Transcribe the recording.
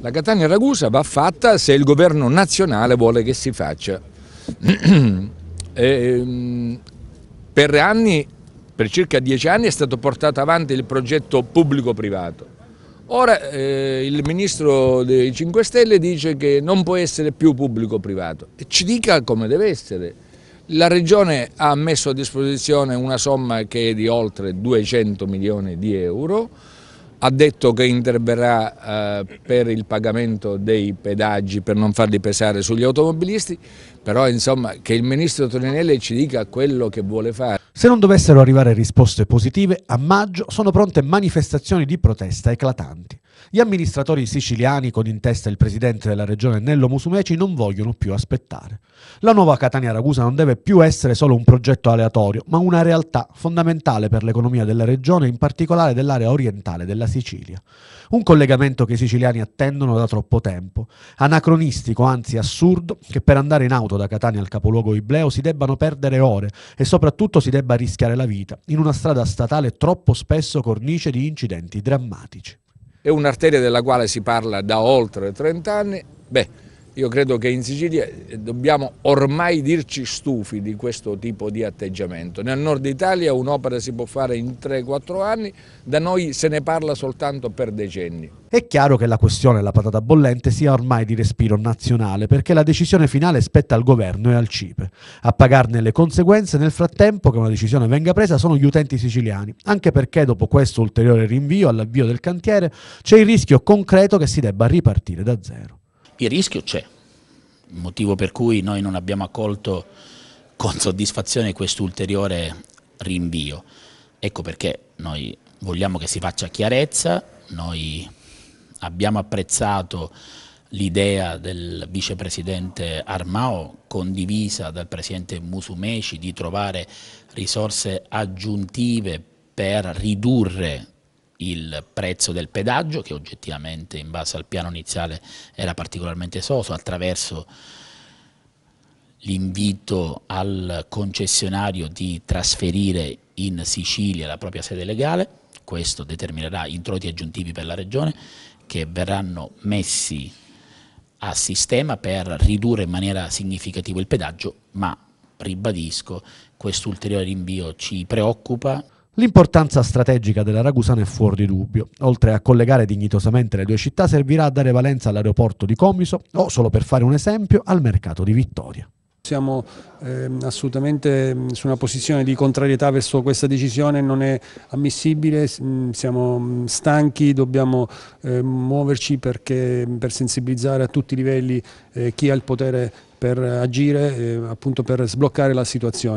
La Catania-Ragusa va fatta se il governo nazionale vuole che si faccia. e, per anni, per circa dieci anni, è stato portato avanti il progetto pubblico-privato. Ora eh, il ministro dei 5 Stelle dice che non può essere più pubblico-privato ci dica come deve essere. La Regione ha messo a disposizione una somma che è di oltre 200 milioni di euro, ha detto che interverrà eh, per il pagamento dei pedaggi per non farli pesare sugli automobilisti, però insomma che il Ministro Toninelli ci dica quello che vuole fare. Se non dovessero arrivare risposte positive, a maggio sono pronte manifestazioni di protesta eclatanti. Gli amministratori siciliani, con in testa il presidente della regione Nello Musumeci, non vogliono più aspettare. La nuova Catania Ragusa non deve più essere solo un progetto aleatorio, ma una realtà fondamentale per l'economia della regione, in particolare dell'area orientale della Sicilia. Un collegamento che i siciliani attendono da troppo tempo. Anacronistico, anzi assurdo, che per andare in auto da Catania al capoluogo Ibleo si debbano perdere ore e soprattutto si debba rischiare la vita in una strada statale troppo spesso cornice di incidenti drammatici è un'arteria della quale si parla da oltre 30 anni, beh, io credo che in Sicilia dobbiamo ormai dirci stufi di questo tipo di atteggiamento. Nel nord Italia un'opera si può fare in 3-4 anni, da noi se ne parla soltanto per decenni. È chiaro che la questione della patata bollente sia ormai di respiro nazionale perché la decisione finale spetta al governo e al CIPE. A pagarne le conseguenze nel frattempo che una decisione venga presa sono gli utenti siciliani, anche perché dopo questo ulteriore rinvio all'avvio del cantiere c'è il rischio concreto che si debba ripartire da zero. Il rischio c'è, motivo per cui noi non abbiamo accolto con soddisfazione questo ulteriore rinvio. Ecco perché noi vogliamo che si faccia chiarezza, noi abbiamo apprezzato l'idea del vicepresidente Armao condivisa dal presidente Musumeci di trovare risorse aggiuntive per ridurre il prezzo del pedaggio che oggettivamente in base al piano iniziale era particolarmente esoso attraverso l'invito al concessionario di trasferire in Sicilia la propria sede legale, questo determinerà introiti aggiuntivi per la Regione che verranno messi a sistema per ridurre in maniera significativa il pedaggio, ma ribadisco, questo ulteriore rinvio ci preoccupa L'importanza strategica della Ragusana è fuori di dubbio. Oltre a collegare dignitosamente le due città, servirà a dare valenza all'aeroporto di Comiso o, solo per fare un esempio, al mercato di Vittoria. Siamo eh, assolutamente mm, su una posizione di contrarietà verso questa decisione, non è ammissibile, mm, siamo mm, stanchi, dobbiamo eh, muoverci perché, per sensibilizzare a tutti i livelli eh, chi ha il potere per agire, eh, appunto per sbloccare la situazione.